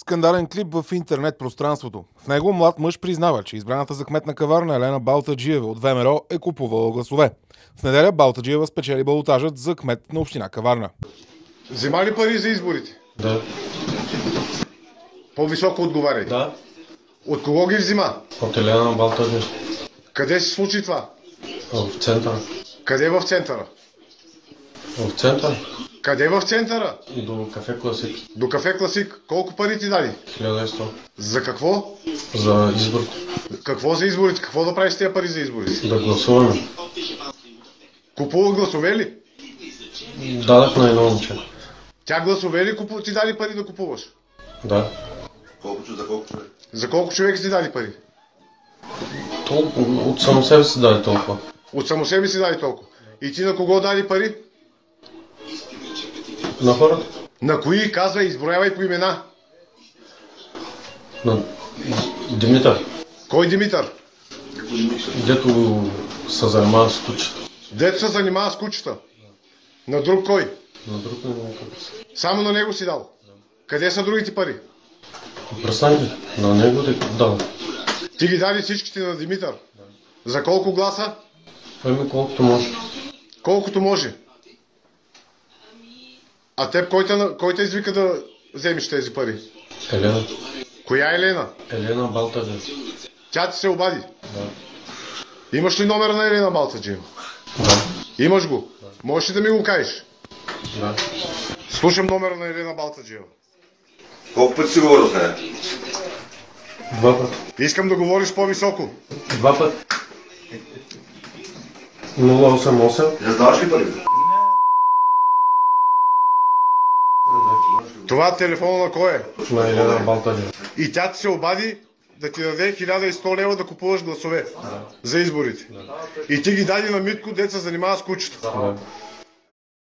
Скандален клип в интернет пространството. В него млад мъж признава, че избраната за кмет на каварна Елена Балтаджиева от ВМРО е купувала гласове. В неделя Балтаджиева спечели балотажът за кмет на община Каварна. Взема ли пари за изборите? Да. По-високо отговаряй. Да. От кого ги взима? От Елена Балтаджи. Къде се случи това? В центъра. Къде в центъра? В центъра. Къде в центъра? И до кафе Класик. До кафе Класик. Колко пари ти дали? 1100. За какво? За изборите. Какво за изборите? Какво да правиш с тези пари за изборите? Да гласуваме. Купува гласове ли? Дадах на едно момче. Тя гласове ли купу... ти дали пари да купуваш? Да. Колко за колко човек? За колко човека ти дали пари? Толкова, от само себе си даде толкова. От само себе си дали толкова. И ти на кого дали пари? На хората. На кои? Казвай, изброявай по имена. На Димитър. Кой Димитър? Дето се занимава с кучета. Дето се занимава с кучета. На друг кой? На друг не мога да Само на него си дал. Къде са другите пари? Престань На него да дам. Ти ги даде всичките на Димитър. За колко гласа? Ами колкото може. Колкото може. А теб кой те, кой те извика да вземеш тези пари? Елена. Коя Елена? Елена Балтаджи. Тя ти се обади. Да. Имаш ли номера на Елена Балтаджиева? Да. Имаш го. Можеш ли да ми го кажеш? Да. Слушам номера на Елена Балтаджиева. Колко пъти си говорил с нея? Два пъти. Искам да говориш по-високо. Два пъти. 088. Раздаваш ли пари? Това телефона на кой е? На Елена Балтаджи. И тя ти се обади да ти даде 1100 лева да купуваш гласове за изборите. И ти ги даде на Митко, деца занимава с кучета. Да.